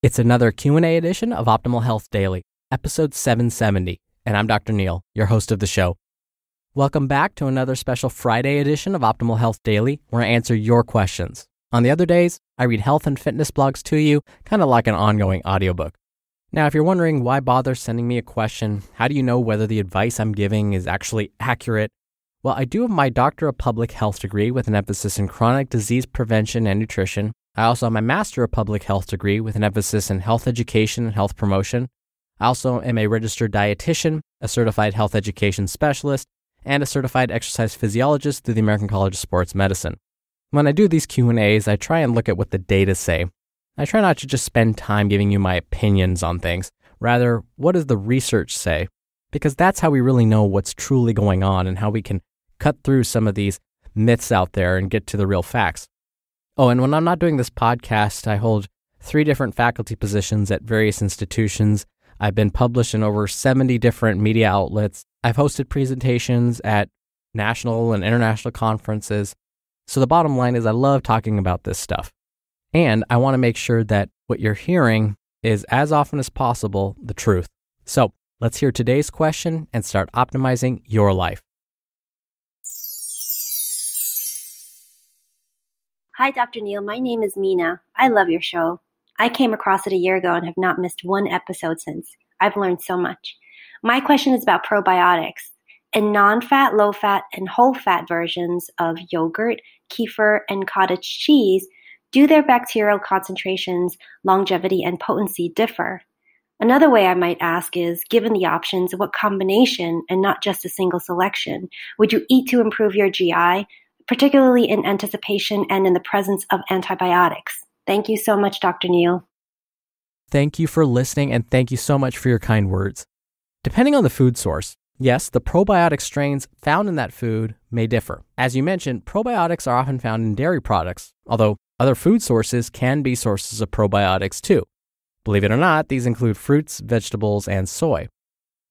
It's another Q&A edition of Optimal Health Daily, episode 770, and I'm Dr. Neal, your host of the show. Welcome back to another special Friday edition of Optimal Health Daily, where I answer your questions. On the other days, I read health and fitness blogs to you, kind of like an ongoing audiobook. Now, if you're wondering why bother sending me a question, how do you know whether the advice I'm giving is actually accurate? Well, I do have my Doctor of Public Health degree with an emphasis in chronic disease prevention and nutrition, I also have my Master of Public Health degree with an emphasis in health education and health promotion. I also am a registered dietitian, a certified health education specialist, and a certified exercise physiologist through the American College of Sports Medicine. When I do these Q&As, I try and look at what the data say. I try not to just spend time giving you my opinions on things. Rather, what does the research say? Because that's how we really know what's truly going on and how we can cut through some of these myths out there and get to the real facts. Oh, and when I'm not doing this podcast, I hold three different faculty positions at various institutions. I've been published in over 70 different media outlets. I've hosted presentations at national and international conferences. So the bottom line is, I love talking about this stuff. And I want to make sure that what you're hearing is as often as possible the truth. So let's hear today's question and start optimizing your life. Hi, Dr. Neal. My name is Mina. I love your show. I came across it a year ago and have not missed one episode since. I've learned so much. My question is about probiotics. In non fat, low fat, and whole fat versions of yogurt, kefir, and cottage cheese, do their bacterial concentrations, longevity, and potency differ? Another way I might ask is given the options, what combination and not just a single selection would you eat to improve your GI, particularly in anticipation and in the presence of antibiotics. Thank you so much, Dr. Neal. Thank you for listening and thank you so much for your kind words. Depending on the food source, yes, the probiotic strains found in that food may differ. As you mentioned, probiotics are often found in dairy products, although other food sources can be sources of probiotics too. Believe it or not, these include fruits, vegetables, and soy.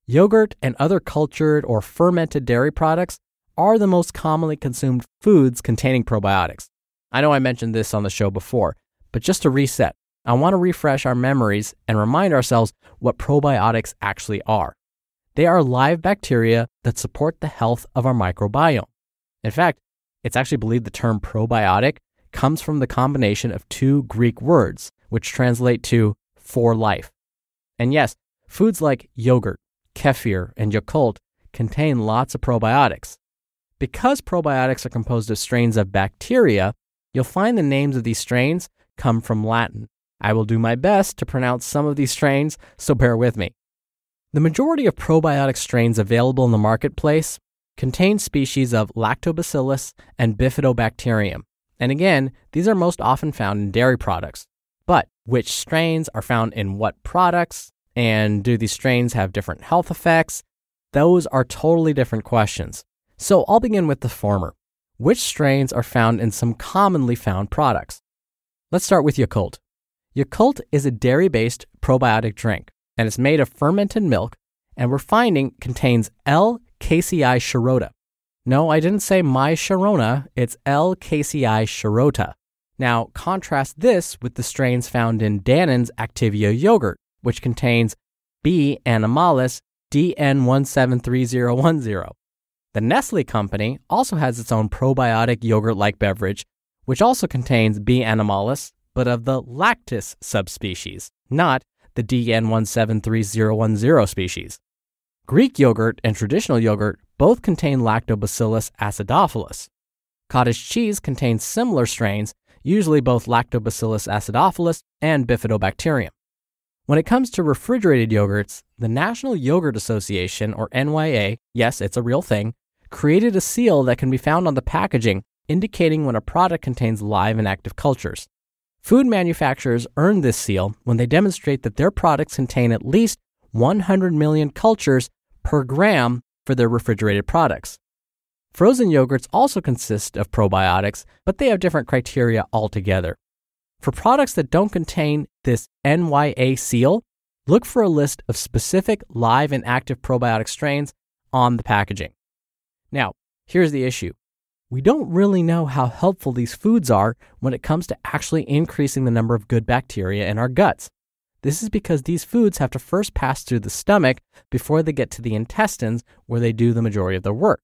Yogurt and other cultured or fermented dairy products are the most commonly consumed foods containing probiotics. I know I mentioned this on the show before, but just to reset, I want to refresh our memories and remind ourselves what probiotics actually are. They are live bacteria that support the health of our microbiome. In fact, it's actually believed the term probiotic comes from the combination of two Greek words, which translate to for life. And yes, foods like yogurt, kefir, and Yakult contain lots of probiotics. Because probiotics are composed of strains of bacteria, you'll find the names of these strains come from Latin. I will do my best to pronounce some of these strains, so bear with me. The majority of probiotic strains available in the marketplace contain species of Lactobacillus and Bifidobacterium. And again, these are most often found in dairy products. But which strains are found in what products? And do these strains have different health effects? Those are totally different questions. So I'll begin with the former. Which strains are found in some commonly found products? Let's start with Yakult. Yakult is a dairy based probiotic drink, and it's made of fermented milk, and we're finding contains L. casei shirota. No, I didn't say my Sharona, it's L. casei shirota. Now, contrast this with the strains found in Dannon's Activia yogurt, which contains B. animalis DN173010. The Nestle company also has its own probiotic yogurt like beverage, which also contains B. animalis, but of the lactis subspecies, not the DN173010 species. Greek yogurt and traditional yogurt both contain Lactobacillus acidophilus. Cottage cheese contains similar strains, usually both Lactobacillus acidophilus and Bifidobacterium. When it comes to refrigerated yogurts, the National Yogurt Association, or NYA, yes, it's a real thing, created a seal that can be found on the packaging indicating when a product contains live and active cultures. Food manufacturers earn this seal when they demonstrate that their products contain at least 100 million cultures per gram for their refrigerated products. Frozen yogurts also consist of probiotics, but they have different criteria altogether. For products that don't contain this NYA seal, look for a list of specific live and active probiotic strains on the packaging. Now, here's the issue. We don't really know how helpful these foods are when it comes to actually increasing the number of good bacteria in our guts. This is because these foods have to first pass through the stomach before they get to the intestines where they do the majority of their work.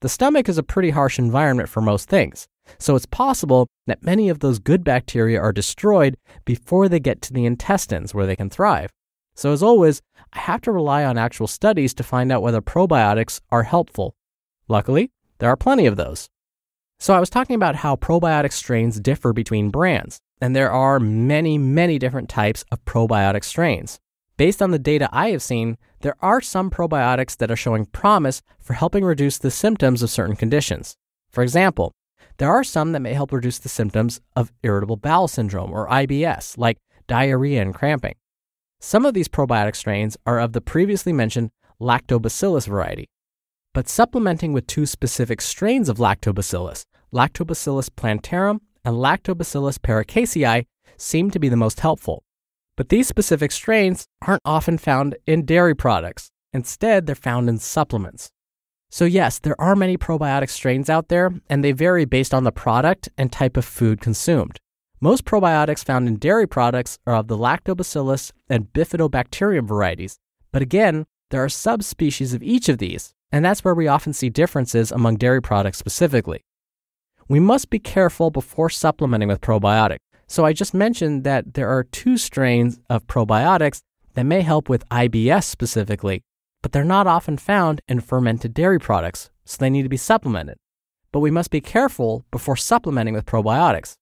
The stomach is a pretty harsh environment for most things, so it's possible that many of those good bacteria are destroyed before they get to the intestines where they can thrive. So, as always, I have to rely on actual studies to find out whether probiotics are helpful. Luckily, there are plenty of those. So, I was talking about how probiotic strains differ between brands, and there are many, many different types of probiotic strains. Based on the data I have seen, there are some probiotics that are showing promise for helping reduce the symptoms of certain conditions. For example, there are some that may help reduce the symptoms of irritable bowel syndrome or IBS, like diarrhea and cramping. Some of these probiotic strains are of the previously mentioned lactobacillus variety. But supplementing with two specific strains of lactobacillus, Lactobacillus plantarum and Lactobacillus paracasei, seem to be the most helpful. But these specific strains aren't often found in dairy products. Instead, they're found in supplements. So, yes, there are many probiotic strains out there, and they vary based on the product and type of food consumed. Most probiotics found in dairy products are of the Lactobacillus and Bifidobacterium varieties, but again, there are subspecies of each of these, and that's where we often see differences among dairy products specifically. We must be careful before supplementing with probiotic. So I just mentioned that there are two strains of probiotics that may help with IBS specifically, but they're not often found in fermented dairy products, so they need to be supplemented. But we must be careful before supplementing with probiotics.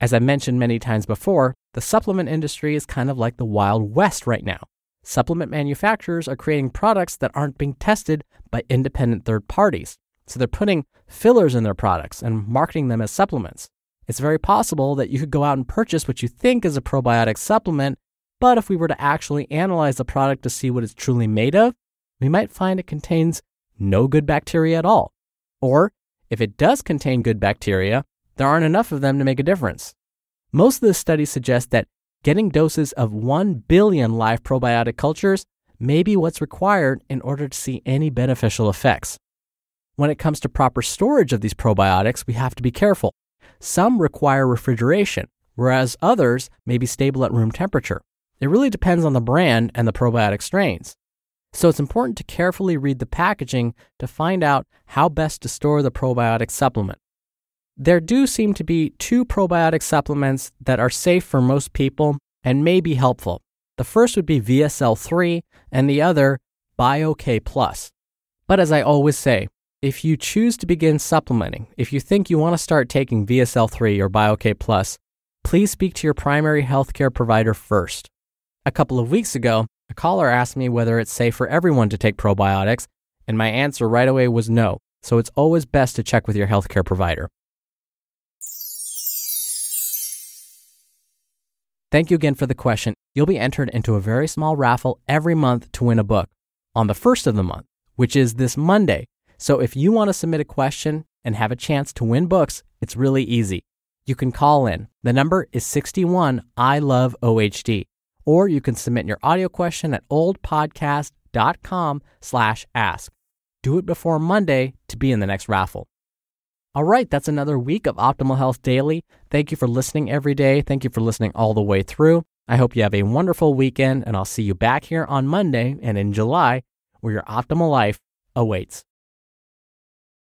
As I mentioned many times before, the supplement industry is kind of like the Wild West right now. Supplement manufacturers are creating products that aren't being tested by independent third parties. So they're putting fillers in their products and marketing them as supplements. It's very possible that you could go out and purchase what you think is a probiotic supplement, but if we were to actually analyze the product to see what it's truly made of, we might find it contains no good bacteria at all. Or if it does contain good bacteria, there aren't enough of them to make a difference. Most of the studies suggest that getting doses of 1 billion live probiotic cultures may be what's required in order to see any beneficial effects. When it comes to proper storage of these probiotics, we have to be careful. Some require refrigeration, whereas others may be stable at room temperature. It really depends on the brand and the probiotic strains. So it's important to carefully read the packaging to find out how best to store the probiotic supplement. There do seem to be two probiotic supplements that are safe for most people and may be helpful. The first would be VSL3 and the other BioK Plus. But as I always say, if you choose to begin supplementing, if you think you want to start taking VSL3 or BioK Plus, please speak to your primary healthcare provider first. A couple of weeks ago, a caller asked me whether it's safe for everyone to take probiotics, and my answer right away was no. So it's always best to check with your healthcare provider. Thank you again for the question. You'll be entered into a very small raffle every month to win a book on the first of the month, which is this Monday. So if you want to submit a question and have a chance to win books, it's really easy. You can call in. The number is 61 I love OHD. Or you can submit your audio question at oldpodcast.com slash ask. Do it before Monday to be in the next raffle. All right, that's another week of Optimal Health Daily. Thank you for listening every day. Thank you for listening all the way through. I hope you have a wonderful weekend, and I'll see you back here on Monday and in July where your optimal life awaits.